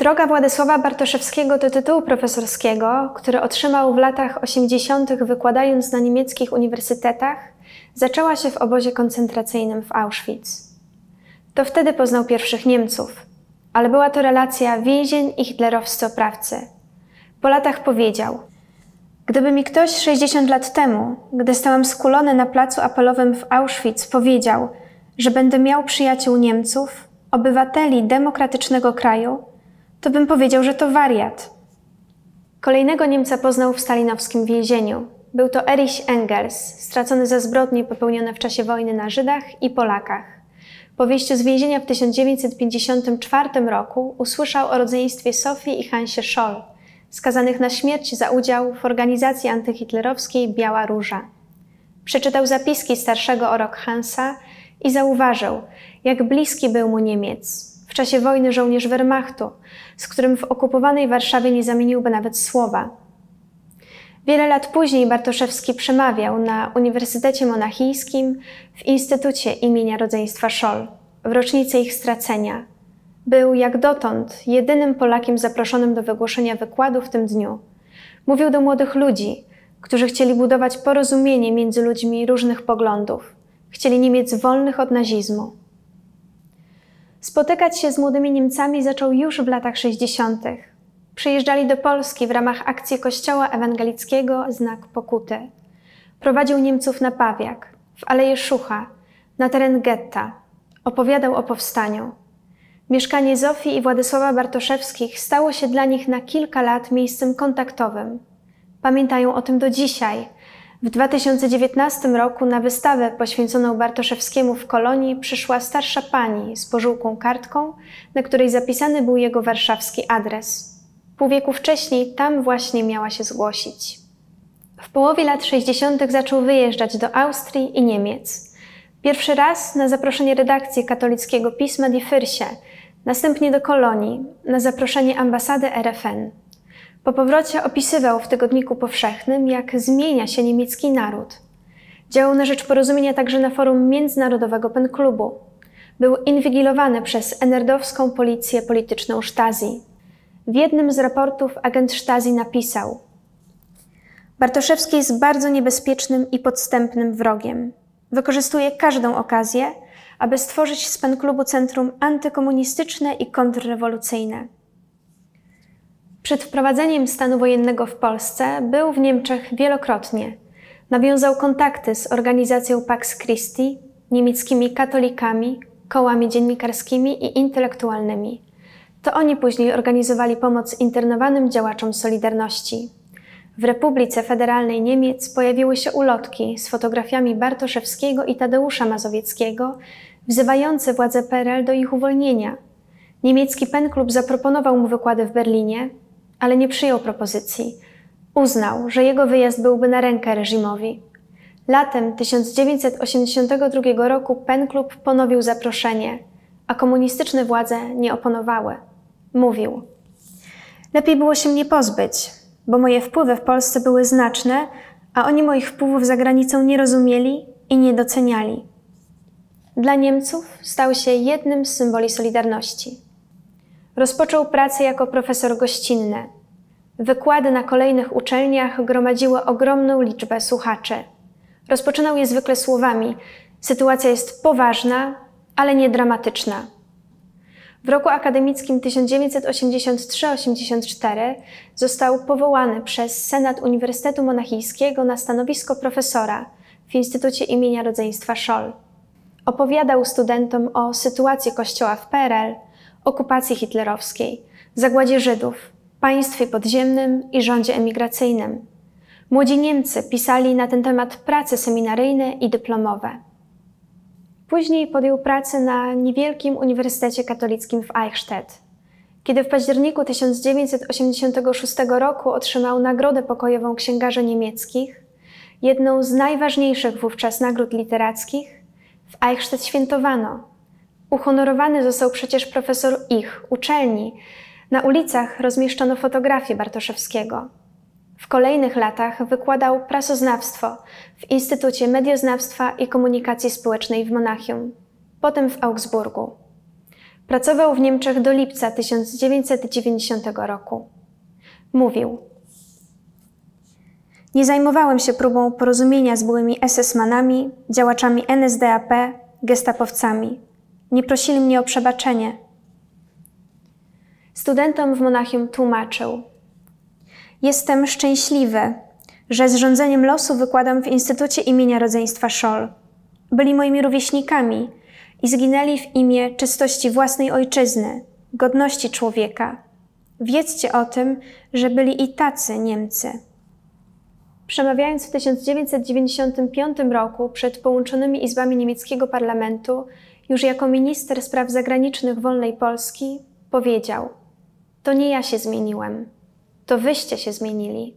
Droga Władysława Bartoszewskiego do tytułu profesorskiego, który otrzymał w latach 80. wykładając na niemieckich uniwersytetach, zaczęła się w obozie koncentracyjnym w Auschwitz. To wtedy poznał pierwszych Niemców, ale była to relacja więzień i hitlerowscy oprawcy. Po latach powiedział: Gdyby mi ktoś 60 lat temu, gdy stałam skulony na placu apelowym w Auschwitz, powiedział, że będę miał przyjaciół Niemców, obywateli demokratycznego kraju, to bym powiedział, że to wariat. Kolejnego Niemca poznał w stalinowskim więzieniu. Był to Erich Engels, stracony za zbrodnie popełnione w czasie wojny na Żydach i Polakach. Po wyjściu z więzienia w 1954 roku usłyszał o rodzeństwie Sofii i Hansie Scholl, skazanych na śmierć za udział w organizacji antyhitlerowskiej Biała Róża. Przeczytał zapiski starszego o rok Hansa i zauważył, jak bliski był mu Niemiec. W czasie wojny żołnierz Wehrmachtu, z którym w okupowanej Warszawie nie zamieniłby nawet słowa. Wiele lat później Bartoszewski przemawiał na Uniwersytecie Monachijskim w Instytucie imienia Rodzeństwa Scholl w rocznicę ich stracenia. Był jak dotąd jedynym Polakiem zaproszonym do wygłoszenia wykładu w tym dniu. Mówił do młodych ludzi, którzy chcieli budować porozumienie między ludźmi różnych poglądów. Chcieli Niemiec wolnych od nazizmu. Spotykać się z młodymi Niemcami zaczął już w latach 60. Przyjeżdżali do Polski w ramach akcji Kościoła Ewangelickiego Znak Pokuty. Prowadził Niemców na Pawiak, w Aleję Szucha, na teren getta. Opowiadał o powstaniu. Mieszkanie Zofii i Władysława Bartoszewskich stało się dla nich na kilka lat miejscem kontaktowym. Pamiętają o tym do dzisiaj – w 2019 roku na wystawę poświęconą Bartoszewskiemu w kolonii przyszła starsza pani z pożółką kartką, na której zapisany był jego warszawski adres. Pół wieku wcześniej tam właśnie miała się zgłosić. W połowie lat 60. zaczął wyjeżdżać do Austrii i Niemiec. Pierwszy raz na zaproszenie redakcji katolickiego pisma Die Fürsie, następnie do kolonii, na zaproszenie ambasady RFN. Po powrocie opisywał w Tygodniku Powszechnym, jak zmienia się niemiecki naród. Działał na rzecz porozumienia także na forum międzynarodowego Penklubu. Był inwigilowany przez enerdowską policję polityczną Stasi. W jednym z raportów agent Stasi napisał Bartoszewski jest bardzo niebezpiecznym i podstępnym wrogiem. Wykorzystuje każdą okazję, aby stworzyć z Penklubu centrum antykomunistyczne i kontrrewolucyjne. Przed wprowadzeniem stanu wojennego w Polsce był w Niemczech wielokrotnie. Nawiązał kontakty z organizacją Pax Christi, niemieckimi katolikami, kołami dziennikarskimi i intelektualnymi. To oni później organizowali pomoc internowanym działaczom Solidarności. W Republice Federalnej Niemiec pojawiły się ulotki z fotografiami Bartoszewskiego i Tadeusza Mazowieckiego, wzywające władze PRL do ich uwolnienia. Niemiecki penklub zaproponował mu wykłady w Berlinie, ale nie przyjął propozycji. Uznał, że jego wyjazd byłby na rękę reżimowi. Latem 1982 roku Pen Klub ponowił zaproszenie, a komunistyczne władze nie oponowały. Mówił: Lepiej było się mnie pozbyć, bo moje wpływy w Polsce były znaczne, a oni moich wpływów za granicą nie rozumieli i nie doceniali. Dla Niemców stał się jednym z symboli Solidarności. Rozpoczął pracę jako profesor gościnny. Wykłady na kolejnych uczelniach gromadziły ogromną liczbę słuchaczy. Rozpoczynał je zwykle słowami: Sytuacja jest poważna, ale nie dramatyczna. W roku akademickim 1983-84 został powołany przez Senat Uniwersytetu Monachijskiego na stanowisko profesora w Instytucie imienia Rodzeństwa Scholl. Opowiadał studentom o sytuacji Kościoła w PRL okupacji hitlerowskiej, zagładzie Żydów, państwie podziemnym i rządzie emigracyjnym. Młodzi Niemcy pisali na ten temat prace seminaryjne i dyplomowe. Później podjął pracę na niewielkim Uniwersytecie Katolickim w Eichstätt. Kiedy w październiku 1986 roku otrzymał Nagrodę Pokojową Księgarzy Niemieckich, jedną z najważniejszych wówczas nagród literackich, w Eichstätt świętowano, Uhonorowany został przecież profesor ich uczelni. Na ulicach rozmieszczono fotografie Bartoszewskiego. W kolejnych latach wykładał prasoznawstwo w Instytucie Medioznawstwa i Komunikacji Społecznej w Monachium, potem w Augsburgu. Pracował w Niemczech do lipca 1990 roku. Mówił: Nie zajmowałem się próbą porozumienia z byłymi SS-manami, działaczami NSDAP, gestapowcami. Nie prosili mnie o przebaczenie. Studentom w Monachium tłumaczył: Jestem szczęśliwy, że z rządzeniem losu wykładam w Instytucie imienia Rodzeństwa Scholl. Byli moimi rówieśnikami i zginęli w imię czystości własnej ojczyzny, godności człowieka. Wiedzcie o tym, że byli i tacy Niemcy. Przemawiając w 1995 roku przed połączonymi izbami niemieckiego parlamentu, już jako minister spraw zagranicznych wolnej Polski, powiedział: To nie ja się zmieniłem, to wyście się zmienili.